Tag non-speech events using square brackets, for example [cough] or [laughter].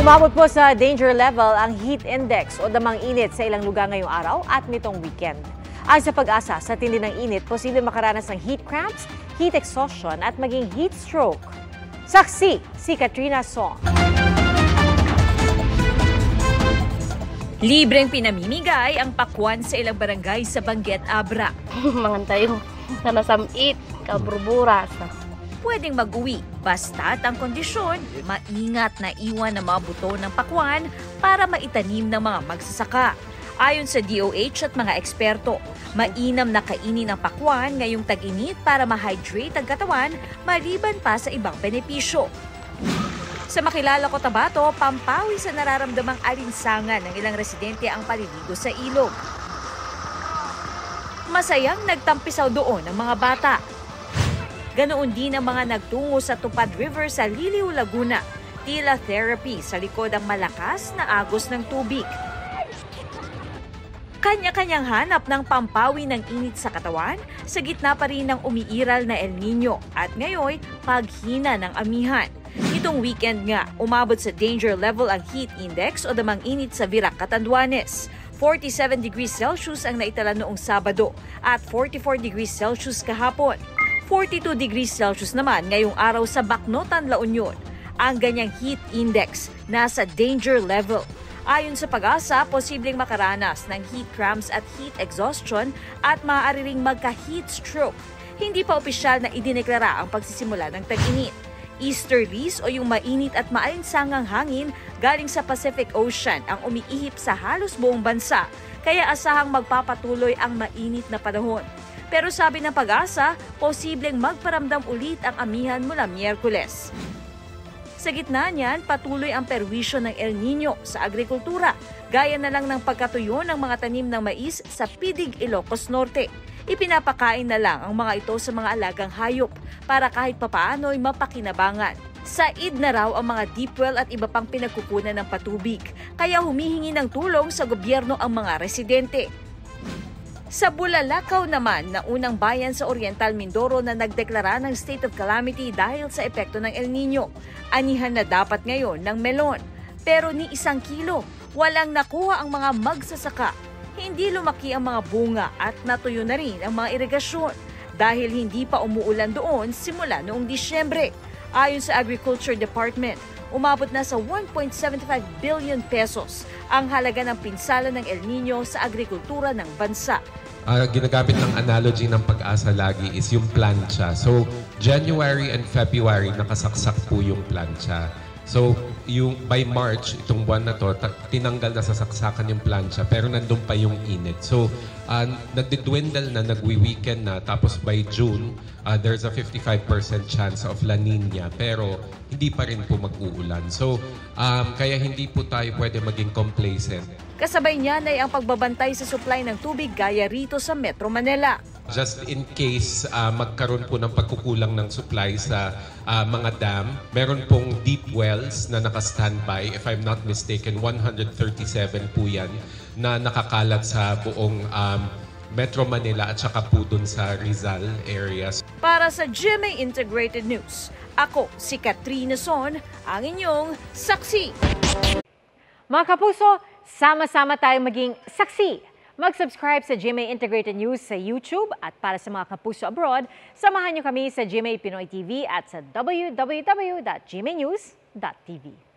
Umabot po sa danger level ang heat index o damang init sa ilang lugar ngayong araw at nitong weekend. Ayon sa pag-asa, sa tindi ng init, posibleng makaranas ng heat cramps, heat exhaustion at maging heat stroke. Saksi, si Katrina Song. Libreng pinamimigay ang pakwan sa ilang barangay sa Bangget Abra. [laughs] mga tayo na nasamit, kabruburas. Pwedeng mag-uwi basta't ang kondisyon, maingat na iwan ng mga buto ng pakwan para maitanim ng mga magsasaka. Ayon sa DOH at mga eksperto, mainam na kainin ang pakwan ngayong tag-init para ma-hydrate ang katawan maliban pa sa ibang benepisyo. Sa makilala ko Tabato, pampawi sa nararamdamang alinsangan ng ilang residente ang paliligo sa ilog. Masayang nagtampisaw doon ang mga bata. Ganoon din ang mga nagtungo sa Tupad River sa Liliw, Laguna. Tila therapy sa likod ang malakas na agos ng tubig. Kanya-kanyang hanap ng pampawi ng init sa katawan sa gitna pa rin ng umiiral na El Nino at ngayon paghina ng amihan. Itong weekend nga, umabot sa danger level ang heat index o damang init sa Virac, Catanduanes. 47 degrees Celsius ang naitala noong Sabado at 44 degrees Celsius kahapon. 42 degrees Celsius naman ngayong araw sa Bacnotan, La Union. Ang ganyang heat index nasa danger level. Ayon sa pag-asa, posibleng makaranas ng heat cramps at heat exhaustion at maaari ring magka-heat stroke. Hindi pa opisyal na idineklara ang pagsisimula ng tag-init. Easterlies o yung mainit at maalinsangang hangin galing sa Pacific Ocean ang umiihip sa halos buong bansa, kaya asahang magpapatuloy ang mainit na panahon. Pero sabi ng pag-asa, posibleng magparamdam ulit ang amihan mula Miyerkules. Sa gitna niyan, patuloy ang perwisyo ng El Nino sa agrikultura, gaya na lang ng pagkatuyo ng mga tanim ng mais sa Pidig, Ilocos Norte. Ipinapakain na lang ang mga ito sa mga alagang hayop para kahit papaano'y mapakinabangan. Said na raw ang mga deep well at iba pang pinagkukunan ng patubig, kaya humihingi ng tulong sa gobyerno ang mga residente. Sa Bulalakaw naman, na unang bayan sa Oriental Mindoro na nagdeklara ng state of calamity dahil sa epekto ng El Nino. Anihan na dapat ngayon ng melon. Pero ni isang kilo, walang nakuha ang mga magsasaka. Hindi lumaki ang mga bunga at natuyo na rin ang mga irigasyon dahil hindi pa umuulan doon simula noong Disyembre. Ayon sa Agriculture Department, umabot na sa 1.75 billion pesos ang halaga ng pinsala ng El Nino sa agrikultura ng bansa. Uh, ginagamit ng analogy ng pag-asa lagi is yung plancha. So, January and February, nakasaksak po yung plancha. So, yung by March, itong buwan na to, tinanggal na sa saksakan yung plancha, pero nandun pa yung init. So, uh, nagdidwindle na, nagwi-weekend na, tapos by June, uh, there's a 55% chance of La Nina, pero hindi pa rin po mag-uulan. So, um, kaya hindi po tayo pwede maging complacent. Kasabay niyan ay ang pagbabantay sa supply ng tubig gaya rito sa Metro Manila. Just in case uh, magkaroon po ng pagkukulang ng supply sa uh, mga dam, meron pong deep wells na naka-standby. If I'm not mistaken, 137 po yan na nakakalat sa buong um, Metro Manila at saka po dun sa Rizal areas. Para sa GMA Integrated News, ako si Katrina Son, ang inyong saksi. Mga kapuso, sama-sama tayong maging saksi Mag-subscribe sa GMA Integrated News sa YouTube at para sa mga kapuso abroad, samahan niyo kami sa GMA Pinoy TV at sa www.gmanews.tv.